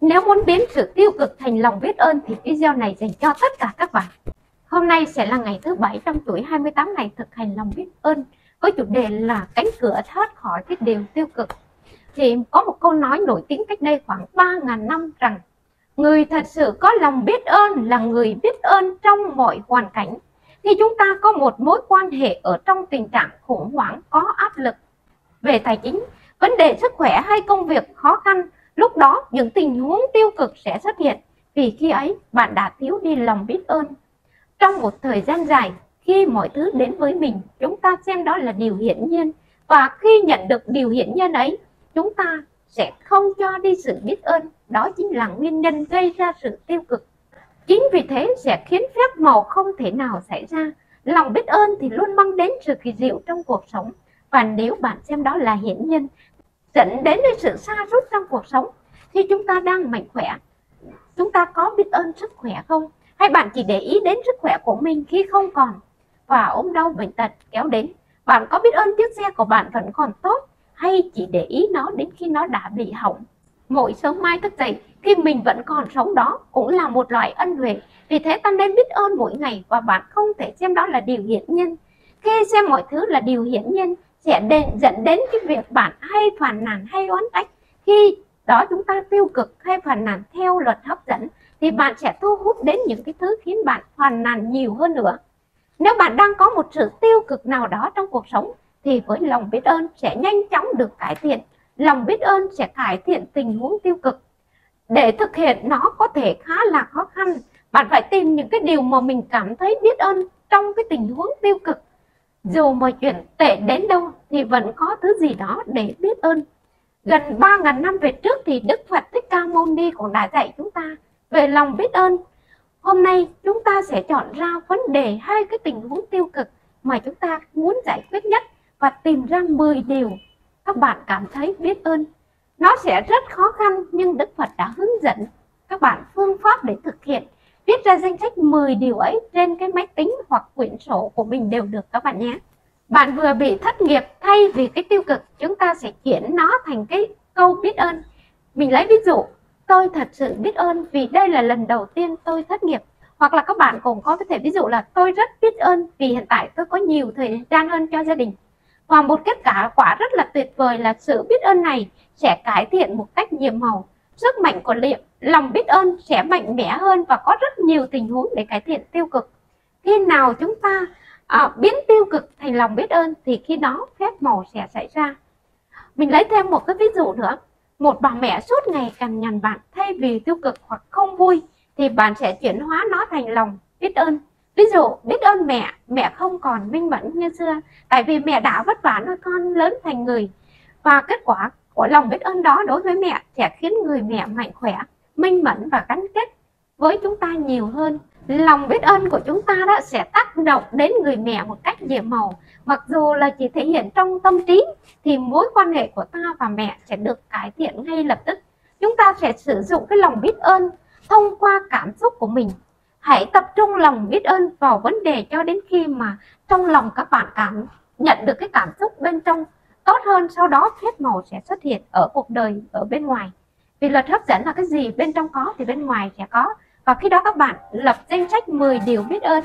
Nếu muốn biến sự tiêu cực thành lòng biết ơn thì video này dành cho tất cả các bạn. Hôm nay sẽ là ngày thứ bảy trong chuỗi 28 ngày thực hành lòng biết ơn với chủ đề là cánh cửa thoát khỏi cái điều tiêu cực. Thì có một câu nói nổi tiếng cách đây khoảng 3.000 năm rằng Người thật sự có lòng biết ơn là người biết ơn trong mọi hoàn cảnh. Khi chúng ta có một mối quan hệ ở trong tình trạng khủng hoảng có áp lực về tài chính, vấn đề sức khỏe hay công việc khó khăn, lúc đó những tình huống tiêu cực sẽ xuất hiện. Vì khi ấy bạn đã thiếu đi lòng biết ơn. Trong một thời gian dài, khi mọi thứ đến với mình, chúng ta xem đó là điều hiển nhiên. Và khi nhận được điều hiển nhiên ấy, chúng ta sẽ không cho đi sự biết ơn. Đó chính là nguyên nhân gây ra sự tiêu cực. Chính vì thế sẽ khiến phép màu không thể nào xảy ra. Lòng biết ơn thì luôn mang đến sự kỳ diệu trong cuộc sống. Và nếu bạn xem đó là hiển nhiên dẫn đến sự xa rút trong cuộc sống. Khi chúng ta đang mạnh khỏe. Chúng ta có biết ơn sức khỏe không? Hay bạn chỉ để ý đến sức khỏe của mình khi không còn? Và ốm đau bệnh tật kéo đến. Bạn có biết ơn chiếc xe của bạn vẫn còn tốt? Hay chỉ để ý nó đến khi nó đã bị hỏng? Mỗi sớm mai thức dậy, khi mình vẫn còn sống đó cũng là một loại ân huệ. Vì thế ta nên biết ơn mỗi ngày và bạn không thể xem đó là điều hiển nhiên khi xem mọi thứ là điều hiển nhiên sẽ đến, dẫn đến cái việc bạn hay phản nàn hay oán trách. Khi đó chúng ta tiêu cực hay phản nàn theo luật hấp dẫn thì bạn sẽ thu hút đến những cái thứ khiến bạn phàn nàn nhiều hơn nữa. Nếu bạn đang có một sự tiêu cực nào đó trong cuộc sống thì với lòng biết ơn sẽ nhanh chóng được cải thiện. Lòng biết ơn sẽ cải thiện tình huống tiêu cực. Để thực hiện nó có thể khá là khó khăn. Bạn phải tìm những cái điều mà mình cảm thấy biết ơn trong cái tình huống tiêu cực dù mọi chuyện tệ đến đâu thì vẫn có thứ gì đó để biết ơn gần 3.000 năm về trước thì Đức Phật Thích Ca Mâu Ni cũng đã dạy chúng ta về lòng biết ơn hôm nay chúng ta sẽ chọn ra vấn đề hai cái tình huống tiêu cực mà chúng ta muốn giải quyết nhất và tìm ra 10 điều các bạn cảm thấy biết ơn. Nó sẽ rất khó khăn nhưng Đức Phật đã hướng dẫn các bạn phương pháp để thực hiện. Viết ra danh sách 10 điều ấy trên cái máy tính hoặc quyển sổ của mình đều được các bạn nhé. Bạn vừa bị thất nghiệp thay vì cái tiêu cực, chúng ta sẽ chuyển nó thành cái câu biết ơn. Mình lấy ví dụ, tôi thật sự biết ơn vì đây là lần đầu tiên tôi thất nghiệp. Hoặc là các bạn cũng có thể ví dụ là tôi rất biết ơn vì hiện tại tôi có nhiều thời gian hơn cho gia đình. Và một kết quả quả rất là tuyệt vời là sự biết ơn này sẽ cải thiện một cách nhiệm màu. Sức mạnh của liệu, lòng biết ơn sẽ mạnh mẽ hơn và có rất nhiều tình huống để cải thiện tiêu cực. Khi nào chúng ta à, biến tiêu cực thành lòng biết ơn thì khi đó phép màu sẽ xảy ra. Mình lấy thêm một cái ví dụ nữa. Một bà mẹ suốt ngày cằn nhằn bạn thay vì tiêu cực hoặc không vui thì bạn sẽ chuyển hóa nó thành lòng biết ơn ví dụ biết ơn mẹ mẹ không còn minh mẫn như xưa tại vì mẹ đã vất vả nuôi con lớn thành người và kết quả của lòng biết ơn đó đối với mẹ sẽ khiến người mẹ mạnh khỏe, minh mẫn và gắn kết với chúng ta nhiều hơn. Lòng biết ơn của chúng ta đó sẽ tác động đến người mẹ một cách nhiệm màu. Mặc dù là chỉ thể hiện trong tâm trí, thì mối quan hệ của ta và mẹ sẽ được cải thiện ngay lập tức. Chúng ta sẽ sử dụng cái lòng biết ơn thông qua cảm xúc của mình. Hãy tập trung lòng biết ơn vào vấn đề cho đến khi mà trong lòng các bạn cảm nhận được cái cảm xúc bên trong tốt hơn sau đó phép màu sẽ xuất hiện ở cuộc đời, ở bên ngoài. Vì luật hấp dẫn là cái gì? Bên trong có thì bên ngoài sẽ có. Và khi đó các bạn lập danh sách 10 điều biết ơn.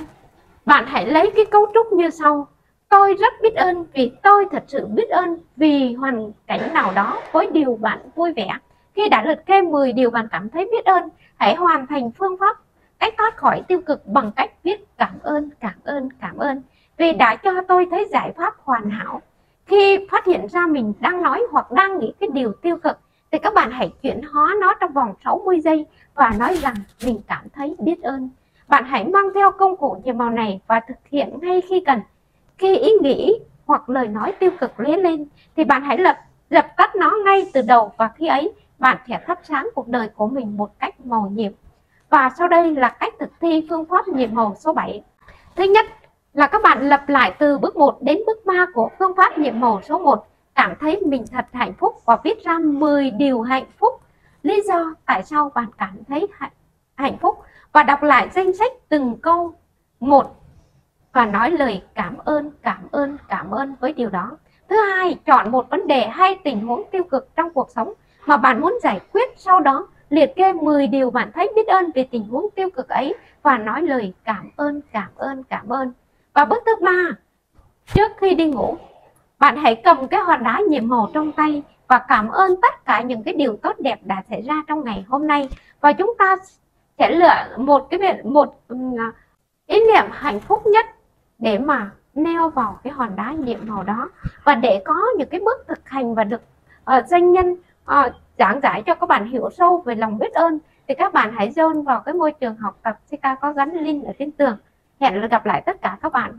Bạn hãy lấy cái cấu trúc như sau. Tôi rất biết ơn vì tôi thật sự biết ơn vì hoàn cảnh nào đó với điều bạn vui vẻ. Khi đã liệt kê 10 điều bạn cảm thấy biết ơn, hãy hoàn thành phương pháp cách thoát khỏi tiêu cực bằng cách viết cảm ơn cảm ơn cảm ơn. Vì đã cho tôi thấy giải pháp hoàn hảo khi phát hiện ra mình đang nói hoặc đang nghĩ cái điều tiêu cực, thì các bạn hãy chuyển hóa nó trong vòng 60 giây và nói rằng mình cảm thấy biết ơn. Bạn hãy mang theo công cụ nhiệm màu này và thực hiện ngay khi cần. Khi ý nghĩ hoặc lời nói tiêu cực lóe lên, thì bạn hãy lập, dập tắt nó ngay từ đầu và khi ấy, bạn sẽ thắp sáng cuộc đời của mình một cách màu nhiệm. Và sau đây là cách thực thi phương pháp nhiệm màu số 7. Thứ nhất là các bạn lặp lại từ bước 1 đến bước 3 của phương pháp nhiệm màu số 1. Cảm thấy mình thật hạnh phúc và viết ra 10 điều hạnh phúc. Lý do tại sao bạn cảm thấy hạnh phúc và đọc lại danh sách từng câu một và nói lời cảm ơn, cảm ơn, cảm ơn với điều đó. Thứ hai, chọn một vấn đề hay tình huống tiêu cực trong cuộc sống mà bạn muốn giải quyết sau đó liệt kê 10 điều bạn thấy biết ơn về tình huống tiêu cực ấy và nói lời cảm ơn, cảm ơn, cảm ơn. Và bước thứ ba, trước khi đi ngủ, bạn hãy cầm cái hòn đá nhiệm màu trong tay và cảm ơn tất cả những cái điều tốt đẹp đã xảy ra trong ngày hôm nay. Và chúng ta sẽ lựa một cái một ừ, ý niệm hạnh phúc nhất để mà neo vào cái hòn đá nhiệm màu đó. Và để có những cái bước thực hành và được ờ, uh, doanh nhân uh, giảng giải cho các bạn hiểu sâu về lòng biết ơn thì các bạn hãy dồn vào cái môi trường học tập CK có gắn link ở trên tường hẹn gặp lại tất cả các bạn.